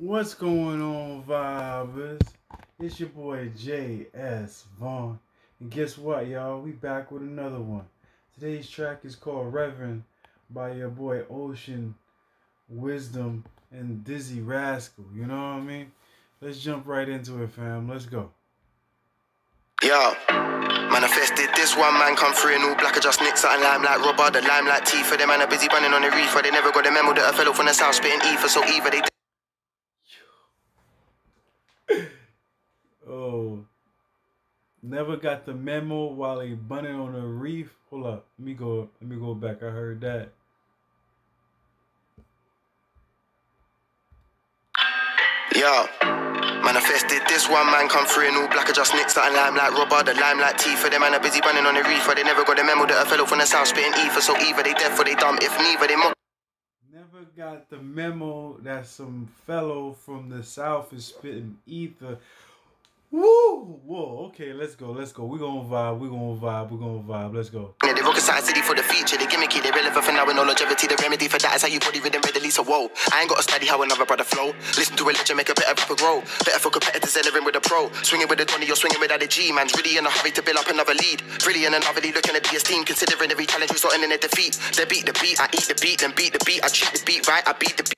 What's going on, vibers? It's your boy J.S. Von. And guess what, y'all? We back with another one. Today's track is called Revvin by your boy Ocean Wisdom and Dizzee Rascal. You know what I mean? Let's jump right into it, fam. Let's go. Yo, manifested this one man come through in all black, I just nicked something limelight robber, the limelight tea for them man are busy running on the reefer. They never got the memo that a fellow from the south spitting ether, so either they Oh, never got the memo while he bunning on a reef. Hold up, let me go. Let me go back. I heard that. Yo, manifested this one man come through in all black, I just nicked something limelight robber, the limelight tea for them man are busy running on the reefer. They never got the memo that a fellow from the south spitting ether, so either they deaf or they dumb. If neither, they mock. Never got the memo that some fellow from the south is spitting ether. Woo! Whoa, okay, let's go, let's go. We're gonna vibe, we're gonna vibe, we're gonna vibe. Let's go. Yeah, they rock a side city for the feature, they gimmicky, they relevant for now with no longevity. The remedy for that is how you body rhythm readily. So whoa, I ain't got to study how another brother flow. Listen to a make a better rapper grow. Better for competitors entering with a pro. Swinging with a 20, you're swinging without a G. Man's really in a hurry to build up another lead. Really in another lead, looking at be esteem, considering every challenge resulting in a defeat. They beat the beat, I eat the beat, then beat the beat. I cheat the beat right, I beat the beat.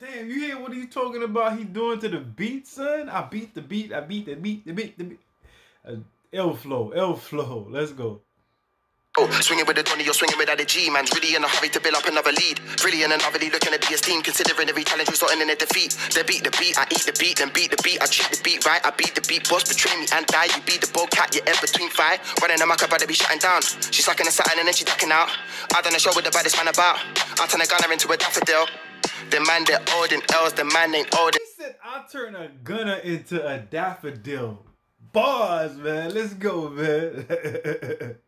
Damn, you hear what he's talking about? He doing to the beat, son. I beat the beat. I beat the beat. The beat. The beat. Uh, L flow. L flow. Let's go. Oh, swinging with a 20, you're swinging without a G. Man's really in a hurry to build up another lead. Really in another lead, looking at the esteem, considering every challenge resulting in a defeat. They beat the beat, I eat the beat, then beat the beat. I treat the beat right, I beat the beat. Boss betray me and die. You beat the bull cat, you're in between five. Running a muck, I better be shutting down. She's sucking a satin and then she ducking out. I done a show with the baddest man about. I turn a gunner into a daffodil. The man that old and L's, the man ain't old. He said, "I'll turn a gunner into a daffodil." Bars, man. Let's go, man. okay.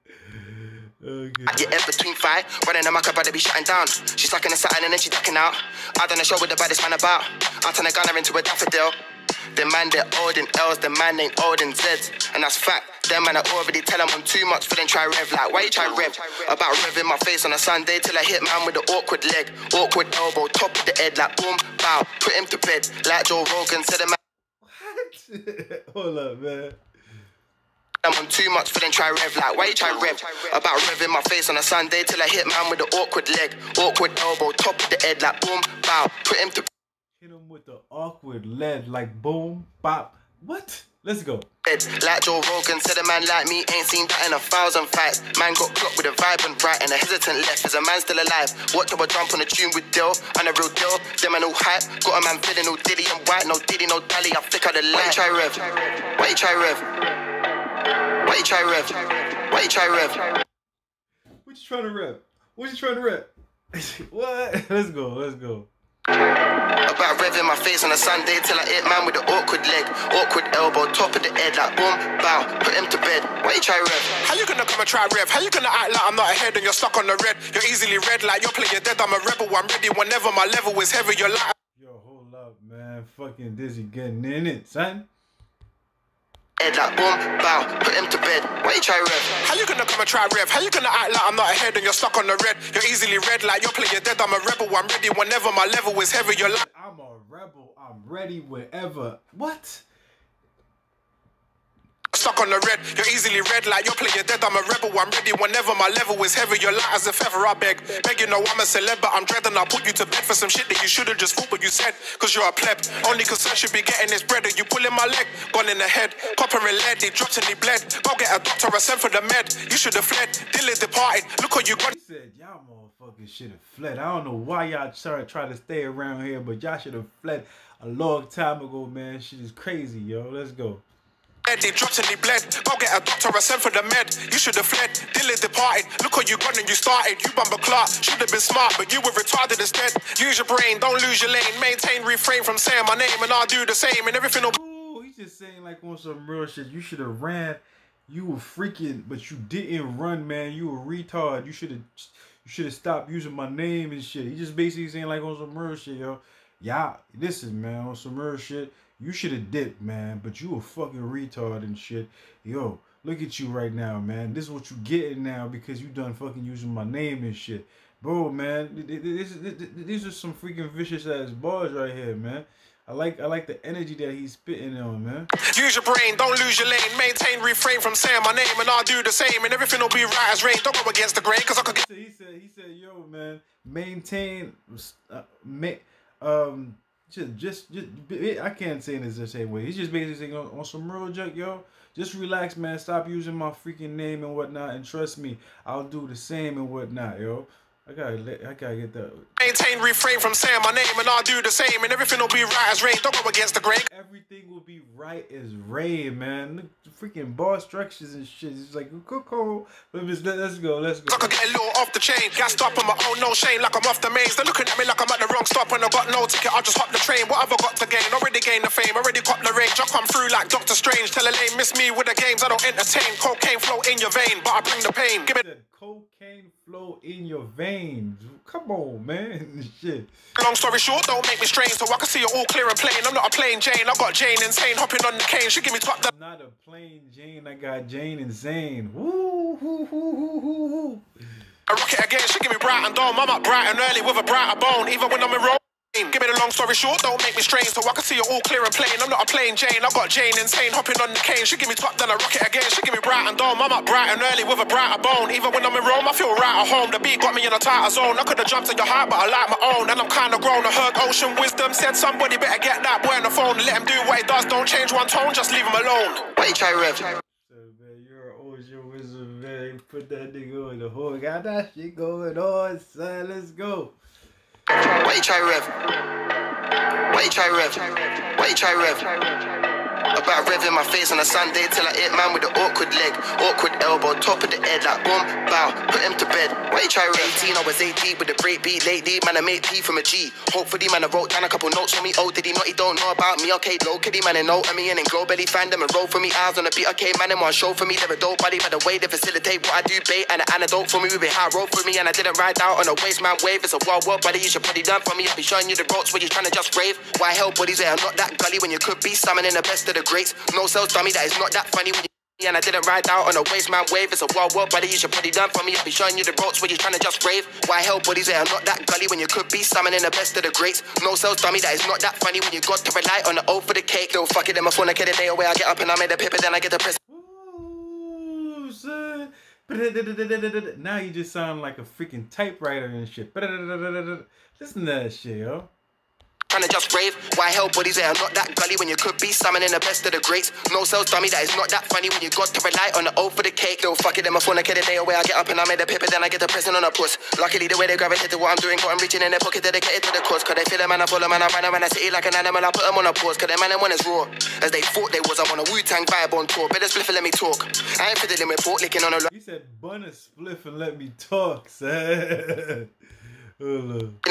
You're in between five, running a muck, I better be shutting down. She's sucking a satin and then she ducking out. I done a show with the baddest man about. I turn a gunner into a daffodil. The man that old and L's, the man ain't old and Z's. And that's fact. Them man I already tell them I'm too much for them try rev. Like, why you try rev? About revving my face on a Sunday till I hit man with the awkward leg. Awkward elbow, top of the head, like boom, bow. Put him to bed, like Joe Rogan said the man. What? Hold up, man. I'm on too much for them try rev. Like, why you try rev? About revving my face on a Sunday till I hit man with the awkward leg. Awkward elbow, top of the head, like boom, bow. Put him to Him with the awkward lead, like boom, bop. What? Let's go. Like Joe Rogan said, a man like me ain't seen that in a thousand fights. Man got clocked with a vibrant right and a hesitant left. Is a man still alive? What do I jump on a tune with Dill? And a real deal. Them man all hype. Got a man feeling all diddy and white. No diddy, no dally. I flicker the light. Why you try rev? Why you try rev? Why you try rev? Why you try rev? What you trying to rep? What you trying to rep? what? Let's go. Let's go. About revving my face on a Sunday till I hit man with the awkward leg, awkward elbow, top of the head, like boom, bow, put him to bed. Why you try rev? How you gonna come and try rev? How you gonna act like I'm not ahead and you're stuck on the red? You're easily red like you're playing dead. I'm a rebel. I'm ready whenever my level is heavy. You're like. Yo, hold up, man. Fucking Dizzee getting in it, son. Head like boom, bow, put him to bed. Why you try rev? How you gonna come and try rev? How you gonna act like I'm not ahead and you're stuck on the red? You're easily red like you're playing dead. I'm a rebel. I'm ready whenever my level is heavy. You're like. I'm a rebel. I'm ready wherever. What? Stuck on the red, you're easily red like you're playing dead. I'm a rebel, I'm ready whenever my level is heavy. You're light as a feather, I beg. Beg you know I'm a celeb, but I'm dreading. I'll put you to bed for some shit that you should've just thought what you said. Cause you're a pleb. Only concern should be getting this bread. Are you pulling my leg? Gone in the head. Copper and lead, he dropped and he bled. Go get a doctor, I sent for the med. You should've fled. Diller's departed. Look what you got. He said, y'all motherfuckers should have fled. I don't know why y'all try, try to stay around here, but y'all should have fled a long time ago, man. Shit is crazy, yo. Let's go. He dropped and he bled. Go get a doctor, I sent for the med. You should have fled. Diller's departed. Look what you got and you started. You bumper clock. Should have been smart, but you were retarded instead. Use your brain, don't lose your lane. Maintain, refrain from saying my name, and I'll do the same, and everything will. Ooh, he's just saying like on some real shit. You should have ran. You were freaking, but you didn't run, man. You were retard. You should have. You should have stopped using my name and shit. He just basically saying like on some real shit, yo. Y'all, listen, man, on some real shit. You should have dipped, man, but you a fucking retard and shit. Yo, look at you right now, man. This is what you getting now because you done fucking using my name and shit. bro, man, th- th- this, th- th- these are some freaking vicious ass bars right here, man. I like I like the energy that he's spitting on, man. Use your brain, don't lose your lane. Maintain, refrain from saying my name, and I'll do the same, and everything will be right as rain. Don't go against the grain, cause I could get. He said he said, "Yo, man, maintain, uh, ma- um, just just just I can't say this the same way. He's just basically saying on, on some real junk, yo. Just relax, man. Stop using my freaking name and whatnot, and trust me, I'll do the same and whatnot, yo. I gotta I gotta get that. Maintain, refrain from saying my name, and I'll do the same, and everything will be right as rain. Don't go against the grain. Everything will be right as rain, man. Look, the freaking bar structures and shit. It's like cool. Let's, let's go, let's go. I could get a little off the chain. Gassed up on my own, no shame, like I'm off the mains. They're looking at me like I'm at the wrong stop and I got no ticket. I'll just hop the train. What have I got to gain? Already gained the fame, already caught the range. I come through like Doctor Strange. Tell a lane, miss me with the games. I don't entertain. Cocaine flow in your vein, but I bring the pain. Give it. Said cocaine flow in your veins. Come on, man. Shit. Long story short, don't make me strain, so I can see it all clear and plain. I'm not a plain Jane, I got Jane insane, hopping on the cane. She give me top I'm not a plain Jane. I got Jane and Zane. Woo, woo, woo, woo, woo, woo. I rock it again, she give me bright and dome. I'm up bright and early with a brighter bone, even when I'm in roll. Give me the long story short, don't make me strain, so I can see it all clear and plain. I'm not a plain Jane, I got Jane insane, hopping on the cane. She give me top, then I rock it again. She give me bright and dome. I'm up bright and early with a brighter bone. Even when I'm in Rome, I feel right at home. The beat got me in a tighter zone. I could have jumped in your heart, but I like my own. And I'm kinda grown. I heard ocean wisdom said somebody better get that boy on the phone. Let him do what he does, don't change one tone, just leave him alone. Why you try rev? So, man, you're an ocean wizard, man. Put that nigga on the horn. Got that shit going on, son. Let's go. Why you try rev? Why you try rev? Why you try rev? About rev in my face on a Sunday till I hit man with the awkward leg, awkward elbow, top of the head like boom, bow, put him to bed. Why you try rev? 18, I was 18 with the break beat lately, man I made P from a G. Hopefully man I wrote down a couple notes for me. Oh, did he not? He don't know about me. Okay, low kitty man I know I me and then glow belly fan them and roll for me. Eyes on the beat. Okay, man in one show for me. They're a dope body by the way they facilitate what I do. Bait and an antidote for me. We be high road for me and I didn't ride out on a waste man wave. It's a wild world, buddy. You should probably done for me. I'll be showing you the ropes when you're trying to just brave. Why hell buddies there? I'm not that gully when you could be summoning the best of the greats. No sales dummy. That is not that funny when you. And I didn't ride out on a waste man wave. It's a wild world, buddy. You should probably done for me. I'll be showing you the ropes when you're trying to just brave. Why hell buddies there? I'm not that gully when you could be summoning the best of the greats. No sales dummy. That is not that funny when you got to rely on the O for the cake. Little fuck it, then my phone. I get a day away. I get up and I made a paper. Then I get the press. Ooh. Now you just sound like a freaking typewriter and shit. Listen to that shit, yo. Trying to just rave. Why hell buddies there? I'm not that gully when you could be summoning the best of the greats. No sales dummy. That is not that funny when you got to rely on the O for the cake. Little fuck it, then my phone. I get a day away. I get up and I made a paper. Then I get the pressing on a puss. Luckily the way they gravitate to what I'm doing, got them reaching in their pocket dedicated to the cause. Cause they feel a man, I follow man, I run around, I city like an animal. I put them on a pause. Cause the man and one is raw. As they thought they was, I'm on a Wu Tang vibe on tour. Better spliff and let me talk. I ain't fiddling with pork licking on a You said bun a spliff and let me talk, son. Up.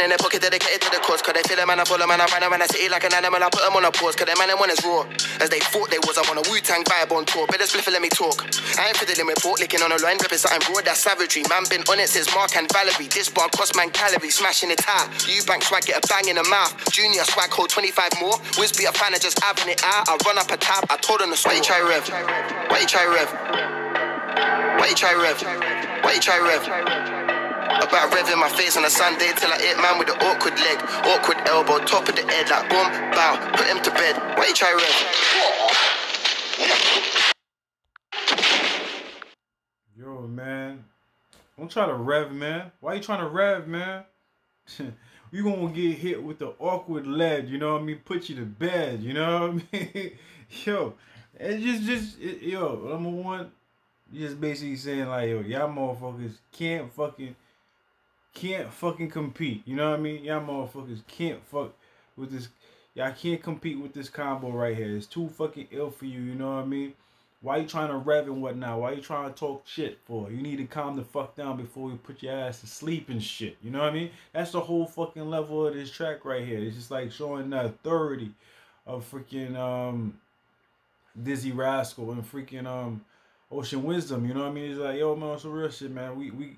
in their pocket dedicated to the cause. Cause they feel a man, I follow man, I run around, I city like an animal. I put them on a pause. Cause the man and one is raw. As they thought they was, I'm on a Wu Tang vibe on tour. Better spliff let me talk. I ain't fiddling with pork licking on a line, ripping something raw, that's savagery. Man been on it since Mark and Valerie. This bar cost man calories, smashing it high. You bank swag, get a bang in the mouth. Junior swag, hold 25 more. Wiz be a fan of just having it out. I run up a tab, I told them to Why you try rev? Why you try rev? Why you try rev? Why you try rev? About rev my face on a Sunday till I hit man with the awkward leg, awkward elbow, top of the head like boom, bow, put him to bed. Why you try rev? Yo, man. Don't try to rev, man. Why you trying to rev, man? you gonna get hit with the awkward lead, you know what I mean? Put you to bed, you know what I mean? yo, it's just, just, it, yo, number one, just basically saying like, yo, y'all motherfuckers can't fucking, can't fucking compete, you know what I mean? Y'all motherfuckers can't fuck with this, y'all can't compete with this combo right here. It's too fucking ill for you, you know what I mean? Why you trying to rev and whatnot? Why you trying to talk shit for? You need to calm the fuck down before you put your ass to sleep and shit. You know what I mean? That's the whole fucking level of this track right here. It's just like showing the authority of freaking um Dizzee Rascal and freaking um Ocean Wisdom. You know what I mean? It's like, yo, man, some real shit, man. We we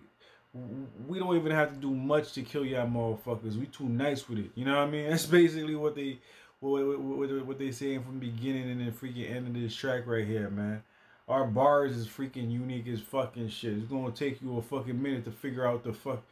we don't even have to do much to kill y'all motherfuckers. We too nice with it. You know what I mean? That's basically what they what, what, what, they saying from the beginning and the freaking end of this track right here, man. Our bars is freaking unique as fucking shit. It's gonna take you a fucking minute to figure out the fuck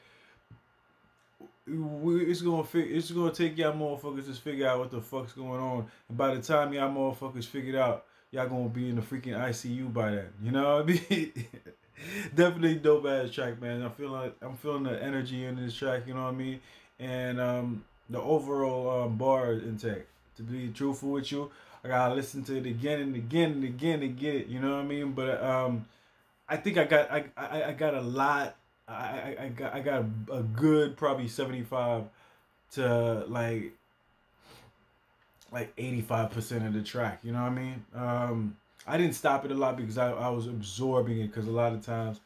it's gonna it's gonna take y'all motherfuckers to figure out what the fuck's going on. And by the time y'all motherfuckers figured out, y'all gonna be in the freaking ICU by then. You know what I mean? Definitely dope ass track, man. I'm feeling I'm feeling the energy in this track. You know what I mean? And um, the overall um, bar intake. To be truthful with you, I gotta listen to it again and again and again to get it. You know what I mean? But um, I think I got I I, I got a lot. I, I, I got I got a, good probably seventy five to like like eighty five percent of the track. You know what I mean? Um, I didn't stop it a lot because I, I was absorbing it because a lot of times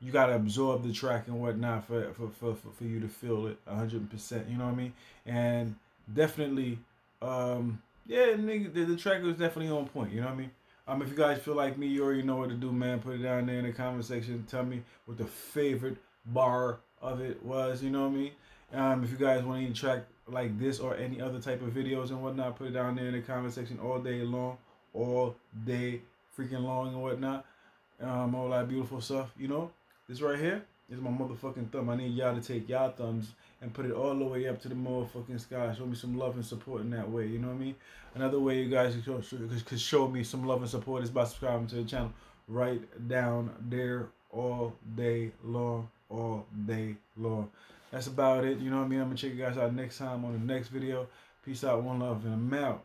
you gotta absorb the track and whatnot for for, for, for, you to feel it hundred percent. You know what I mean? And definitely, um, yeah, nigga, the, the track was definitely on point. You know what I mean? Um, if you guys feel like me, you already know what to do, man. Put it down there in the comment section. Tell me what the favorite bar of it was. You know what I mean? Um, if you guys want any track like this or any other type of videos and whatnot, put it down there in the comment section all day long, all day freaking long and whatnot. Um, all that beautiful stuff. You know, this right here is my motherfucking thumb. I need y'all to take y'all thumbs and put it all the way up to the motherfucking sky. Show me some love and support in that way. You know what I mean? Another way you guys could show, me some love and support is by subscribing to the channel right down there all day long, all day long. That's about it. You know what I mean? I'm going to check you guys out next time on the next video. Peace out, one love, and I'm out.